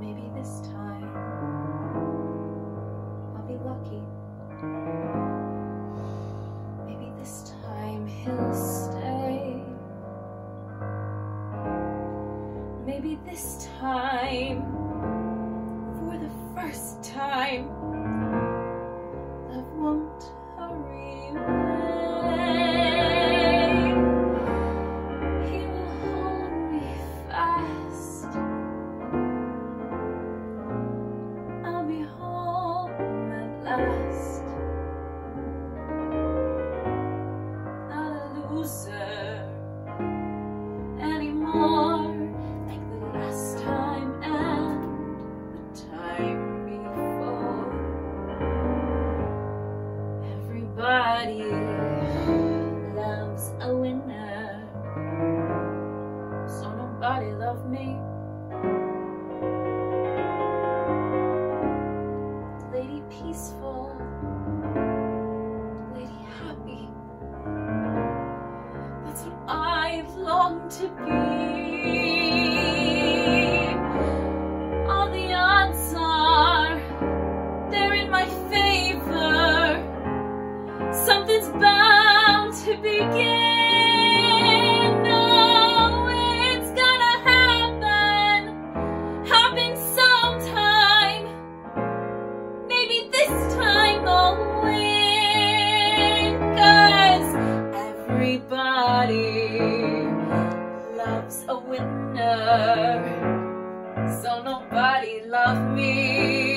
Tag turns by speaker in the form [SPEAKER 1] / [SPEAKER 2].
[SPEAKER 1] Maybe this time I'll be lucky. Maybe this time he'll stay. Maybe this time, for the first time. Everybody loves a winner, so nobody loved me. Lady peaceful, lady happy. That's what I long to be. Something's bound to begin. No, it's gonna happen. Happen sometime. Maybe this time I'll win. Cause everybody loves a winner. So nobody loved me.